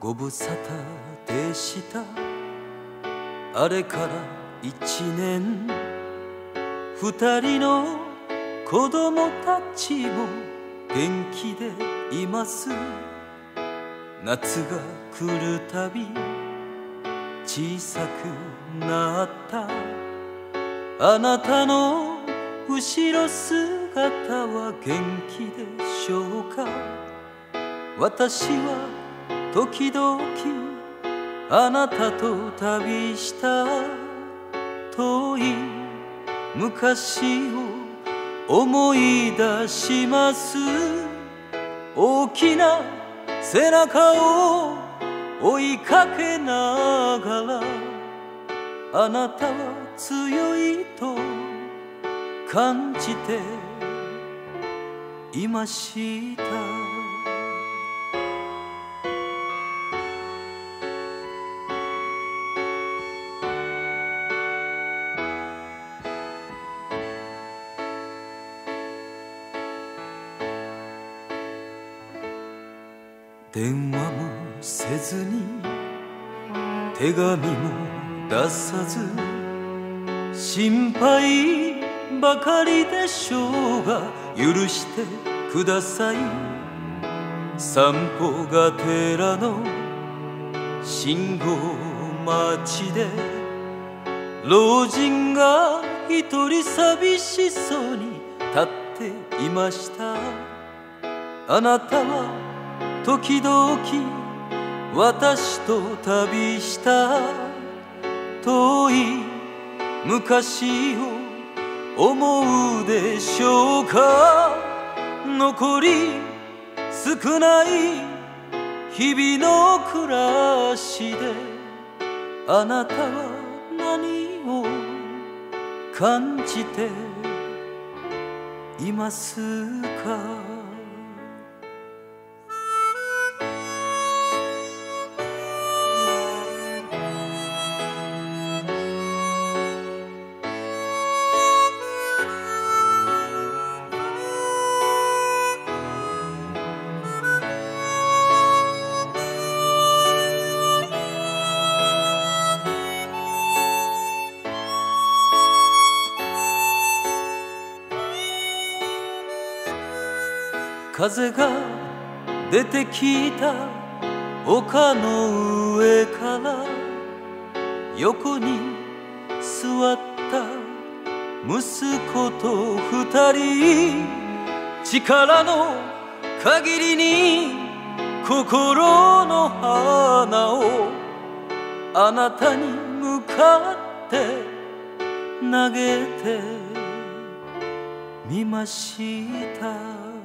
ご無沙汰でした。あれから一年。二人の子供たちも元気でいます。夏が来るたび小さくなった。あなたの後ろ姿は元気でしょうか。私は時々あなたと旅した遠い昔を思い出します。大きな背中を追いかけながらあなたは強いと感じていました。電話もせずに手紙も出さず心配ばかりでしょうが許してください。散歩が寺の信号待ちで老人が一人寂しそうに立っていました。あなたは時々私と旅した遠い昔を思うでしょうか残り少ない日々の暮らしであなたは何を感じていますか？風が出てきた丘の上から横に座った息子と二人力の限りに心の花をあなたに向かって投げてみました。